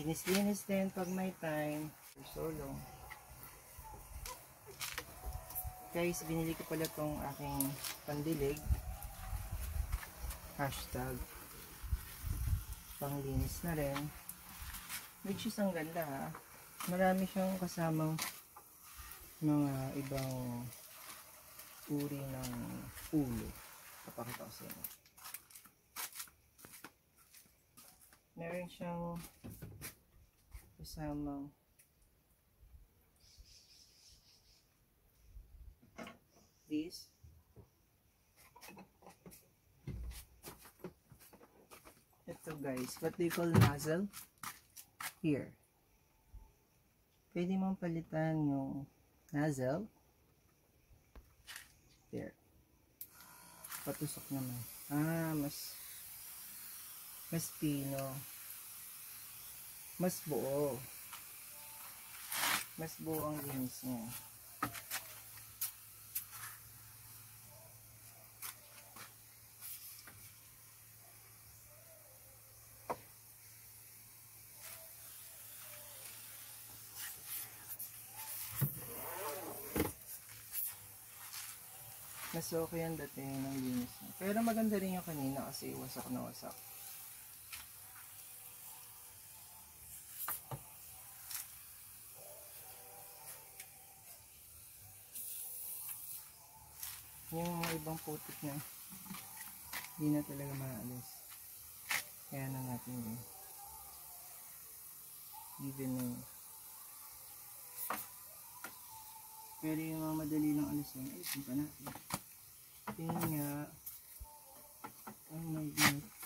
Linis-linis din pag may time. So long. Guys, binili ko pala tong aking pandilig. Hashtag. Panglinis na rin. Which is ang ganda ha. Marami siyang kasamang mga ibang uri ng ulo. Papakita ko sa inyo. Meron siyang kasamang this. Ito guys. What do call nozzle here. Pwede mong palitan yung nozzle there. Patusok naman. Ah mas mas pino mas buo mas buo ang linis niya mas okay ang dating ng linis niya. Pero maganda rin yung kanina kasi wasak na wasak. yung mga ibang putik na. Hindi na talaga maalis. Kaya na natin yun. Even na. Pero yung mga madali lang alis yun ayusin pa natin. Tingnan nga. Ang may init.